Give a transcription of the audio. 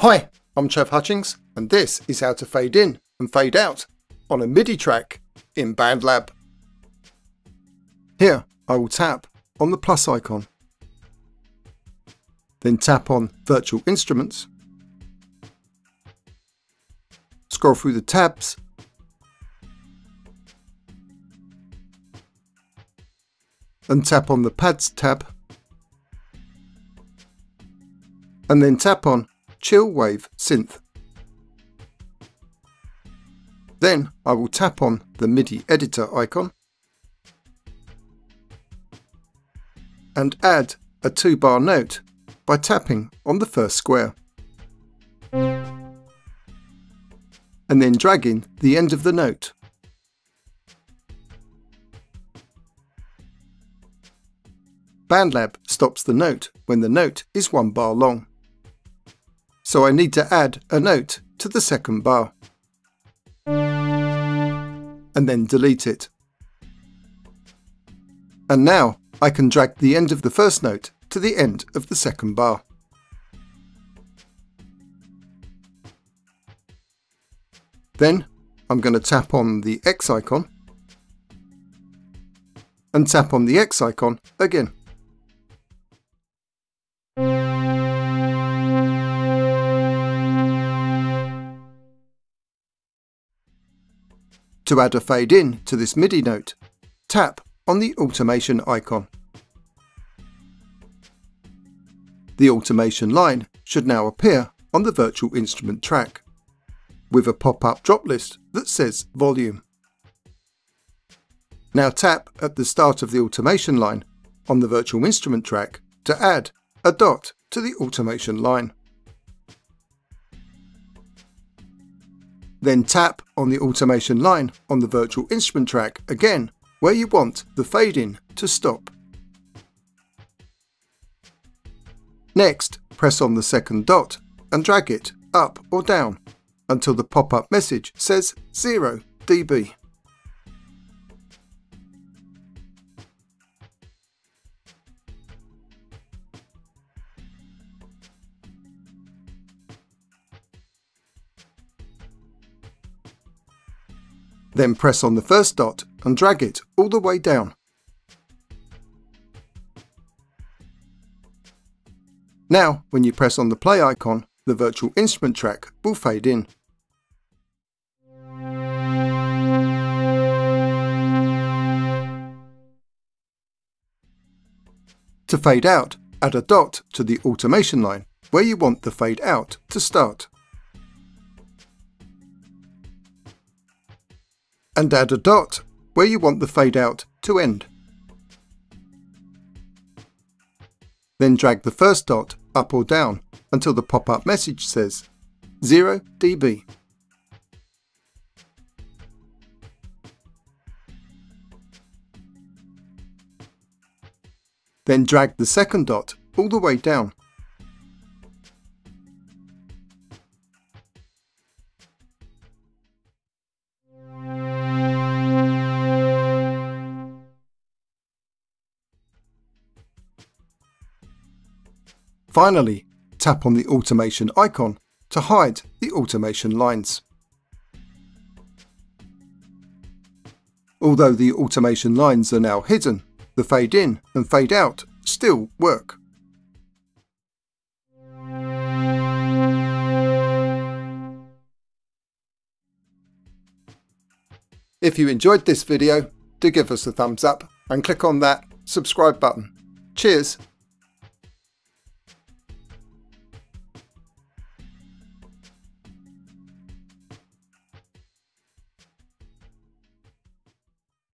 Hi, I'm Trev Hutchings, and this is how to fade in and fade out on a MIDI track in BandLab. Here, I will tap on the plus icon, then tap on Virtual Instruments, scroll through the tabs, and tap on the Pads tab, and then tap on Chill Wave Synth. Then I will tap on the MIDI editor icon and add a two bar note by tapping on the first square. And then dragging the end of the note. BandLab stops the note when the note is one bar long so I need to add a note to the second bar. And then delete it. And now I can drag the end of the first note to the end of the second bar. Then I'm going to tap on the X icon and tap on the X icon again. To add a fade in to this MIDI note, tap on the automation icon. The automation line should now appear on the virtual instrument track, with a pop-up drop list that says volume. Now tap at the start of the automation line on the virtual instrument track to add a dot to the automation line. Then tap on the automation line on the virtual instrument track again where you want the fade in to stop. Next, press on the second dot and drag it up or down until the pop-up message says 0 dB. Then press on the first dot and drag it all the way down. Now, when you press on the play icon, the virtual instrument track will fade in. To fade out, add a dot to the automation line where you want the fade out to start. And add a dot where you want the fade out to end. Then drag the first dot up or down until the pop-up message says 0 dB. Then drag the second dot all the way down Finally, tap on the automation icon to hide the automation lines. Although the automation lines are now hidden, the fade in and fade out still work. If you enjoyed this video, do give us a thumbs up and click on that subscribe button. Cheers!